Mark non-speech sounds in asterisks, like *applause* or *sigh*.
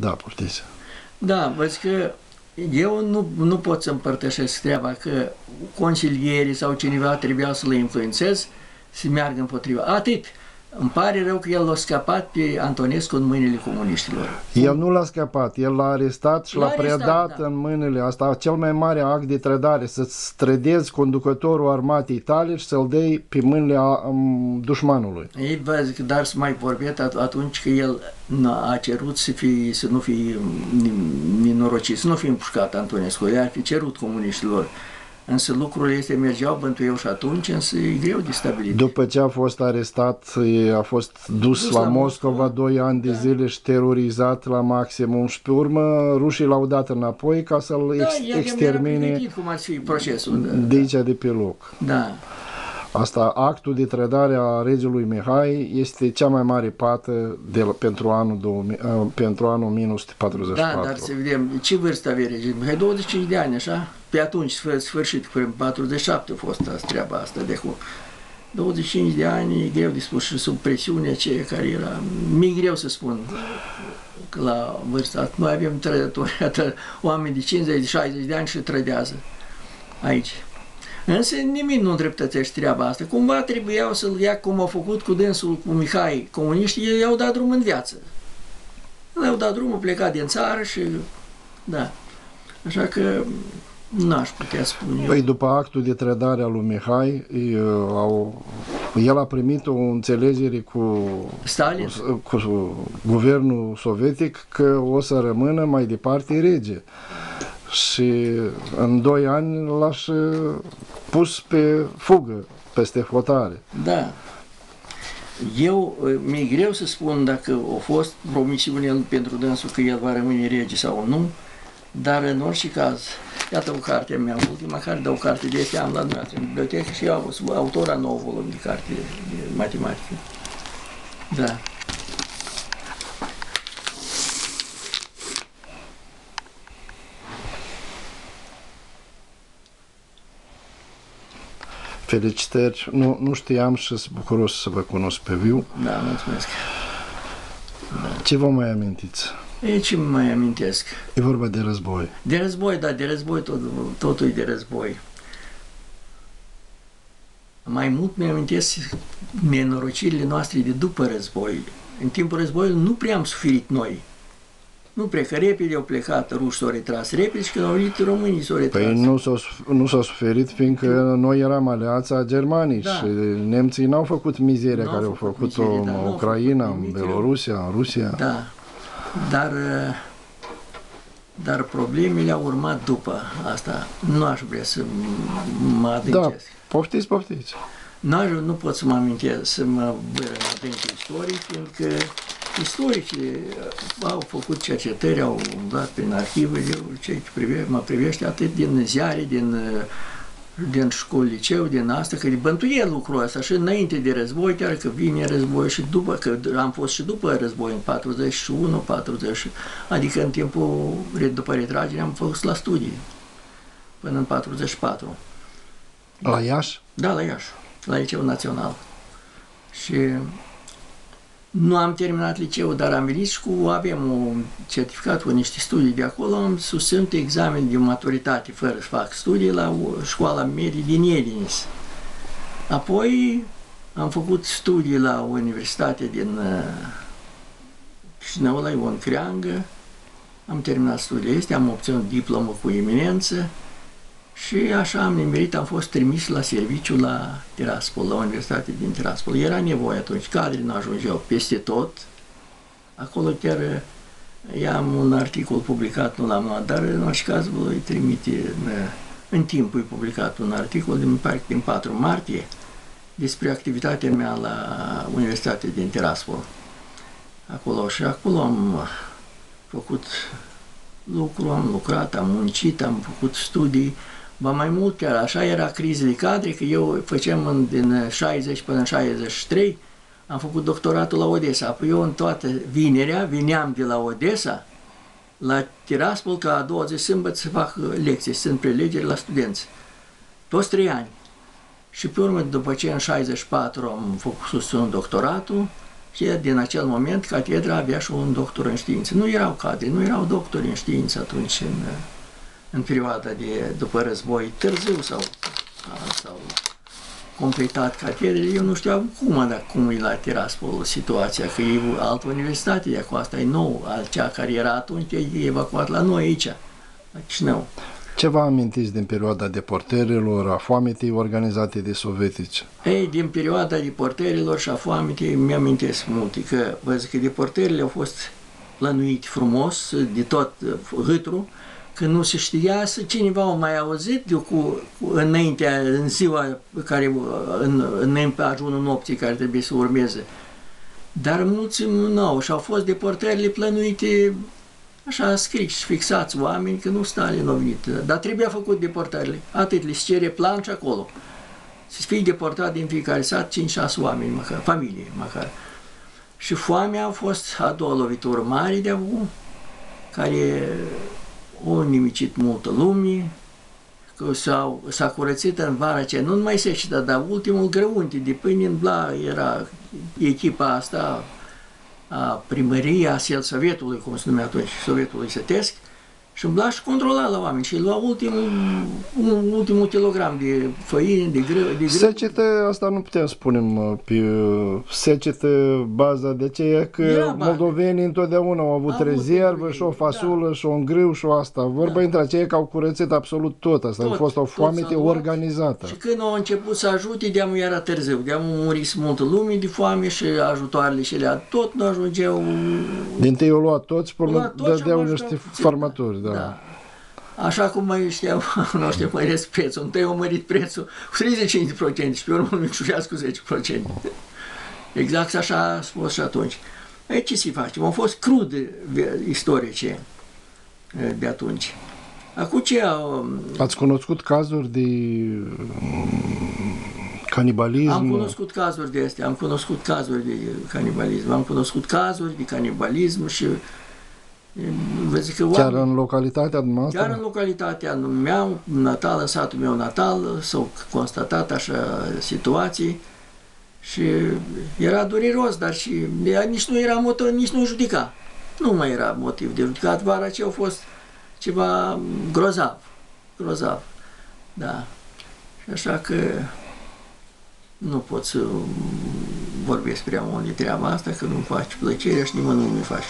Da, poftiți. Da, văd că eu nu, nu pot să împărtășesc treaba că consilierii sau cineva trebuia să le influențez să meargă împotriva. Atât. Îmi pare rău că el l-a scăpat pe Antonescu în mâinile comuniștilor. El nu l-a scăpat, el l-a arestat și l-a, L-a arestat, predat da. în mâinile asta, cel mai mare act de trădare, să-ți trădezi conducătorul armatei tale și să-l dai pe mâinile a, um, dușmanului. Ei, văd că dar să mai vorbit at- atunci că el n- a cerut să, fie, să nu fie nin- nenorocit, să nu fie împușcat Antonescu, el ar fi cerut comuniștilor. Însă lucrurile este mergeau bântuiau și atunci, însă e greu de stabilit. După ce a fost arestat, e, a fost dus, Dus la, la Moscova Moscova, doi ani de da. zile și terorizat la maximum și pe urmă rușii l-au dat înapoi ca să-l da, ex- el era extermine pregătit cum ar fi procesul. Da. de aici de pe loc. da. Asta, actul de trădare a regelui Mihai este cea mai mare pată de, la- pentru, anul 2000, uh, pentru anul 1944. Da, dar să vedem, ce vârstă avea regele Mihai? 25 de ani, așa? Pe atunci, sfâr- sfârșit, prin 47 a fost asta, treaba asta de acum. 25 de ani, e greu de spus și sub presiunea aceea care era, mi greu să spun că la vârsta asta. Noi avem trădători, atât, oameni de 50, de 60 de ani și trădează aici. Însă nimic nu îndreptățește treaba asta. Cumva trebuiau să-l ia cum au făcut cu dânsul, cu Mihai, comuniștii, ei i-au dat drum în viață. Le-au dat drumul, plecat din țară și... Da. Așa că n-aș putea spune eu. Păi după actul de trădare al lui Mihai, e, au, el a primit o înțelegere cu, Stalin? cu, cu guvernul sovietic că o să rămână mai departe rege. Și în doi ani l-aș și pus pe fugă peste hotare. Da. Eu, mi-e greu să spun dacă a fost promisiune pentru dânsul că el va rămâne rege sau nu, dar în orice caz, iată o carte a mea, ultima carte, dar o carte de este am la dumneavoastră în bibliotecă și eu sunt autora nouă volum de carte de matematică. Da. Felicitări! Nu, nu știam și sunt bucuros să vă cunosc pe viu. Da, mulțumesc. Ce vă mai amintiți? E ce mai amintesc? E vorba de război. De război, da, de război, tot, totul e de război. Mai mult mi-amintesc nenorocirile noastre de după război. În timpul războiului nu prea am suferit noi. Nu prea, că repede au plecat ruși, s-au retras repede și când au venit românii s-au retras. Păi nu s-a, nu s-a suferit fiindcă noi eram aliața a Germanii Da. și nemții n-au făcut mizeria N-au care au făcut făcut-o mizerie, da, în n-au Ucraina, făcut în nimic Belorusia, în Rusia. Da, dar, uh, dar problemele au urmat după asta. Nu aș vrea să m- mă Da, adâncesc. poftiți, poftiți. N-aș, nu pot să mă amintesc, să mă văr în adânc istorii, fiindcă istoricii uh, au făcut cercetări, au umblat prin arhivă, eu ce prive, mă privește atât din ziare, din, uh, din școli, liceu, din asta, că bântuie lucrul ăsta și înainte de război, chiar că vine război și după, că am fost și după război, în 41, 40, adică în timpul, după retragere, am fost la studii, până în 44. La Iași? Da, la Iași, la Liceul Național. Și nu am terminat liceul, dar am venit și cu, avem un certificat cu niște studii de acolo, am susținut examen de maturitate fără să fac studii la o- școala medie din Edins. Apoi am făcut studii la o universitate din uh, Chișinău, la Ion Creangă, am terminat studiile astea, am obținut diplomă cu eminență, și așa am nimerit, am fost trimis la serviciu la Tiraspol, la Universitatea din Tiraspol. Era nevoie atunci, cadrii nu ajungeau peste tot. Acolo chiar eh, am un articol publicat, nu l-am luat, dar în orice caz vă voi trimite în, în timp e publicat un articol din, parcă din 4 martie despre activitatea mea la Universitatea din Tiraspol. Acolo și acolo am făcut lucru, am lucrat, am muncit, am făcut studii, Ba mai mult chiar așa era criză de cadre, că eu făceam în, din 60 până în 63, am făcut doctoratul la Odessa. Apoi eu în toată vinerea vineam de la Odessa la Tiraspol ca a doua zi sâmbătă să fac lecții, sunt prelegeri la studenți. Toți trei ani. Și pe urmă, după ce în 64 am făcut susținut doctoratul că din acel moment catedra avea și un doctor în știință. Nu erau cadre, nu erau doctori în știință atunci în, în perioada de după război, târziu sau, sau completat catedrele, eu nu știu cum, dar cum e la Tiraspol situația, că e altă universitate de acolo, asta e nou, cea care era atunci, e evacuat la noi aici, la Chișinău. Ce vă amintiți din perioada deportărilor, a foametei organizate de sovietici? Ei, din perioada deportărilor și a foametei mi-amintesc multe, că văd că deportările au fost plănuite frumos, de tot hâtru, că nu se știa să cineva a mai auzit de cu, cu înaintea, în ziua care, în, în ajunul nopții care trebuie să urmeze. Dar mulți nu au și au fost deportările plănuite așa scris, fixați oameni că nu Stalin a venit. Dar trebuia făcut deportările. Atât le cere plan și acolo. Să fie deportat din fiecare sat 5-6 oameni, măcar, familie măcar. Și foamea a fost a doua lovitură mare de acum, care o nimicit multă lume, că s-a curățit în vara aceea, nu numai secetă, dar ultimul grăunte de pâine în bla era echipa asta, a primăria Sel Sovietului, cum se numea atunci, Sovietului Sătesc, și îmbla și controla la oameni și lua ultimul, ultimul kilogram de făină, de grâu. De grâu. Secetă, asta nu putem spune pe secetă baza de aceea că Era moldovenii întotdeauna au avut, avut rezervă și o fasulă da. și un grâu și o asta. Vorba da. între aceia că au curățit absolut tot asta. Tot, a fost o foamete organizată. Și când au început să ajute, de-am era târziu. De-am murit multă lume de foame și ajutoarele și alea tot nu ajungeau. Din tâi au luat toți, până dădeau niște farmatori. Da. Da. da. Așa cum mai știam, *laughs* nu știu, măresc prețul. Întâi au mărit prețul cu 35% și pe urmă îl micșurească cu 10%. Exact așa a spus și atunci. Ei, ce să facem? Au fost crude istorice de atunci. Acum ce au... Ați cunoscut cazuri de canibalism? Am cunoscut cazuri de astea, am cunoscut cazuri de canibalism, am cunoscut cazuri de canibalism și Vă zic că oameni, chiar în localitatea dumneavoastră? Chiar în localitatea mea, natal, în satul meu natal, s-au constatat așa situații și era dureros, dar și nici nu era motiv, nici nu judica. Nu mai era motiv de judicat, vara ce a fost ceva grozav, grozav, da. Și așa că nu pot să vorbesc prea mult de treaba asta, că nu-mi face plăcere și nimănui nu-mi face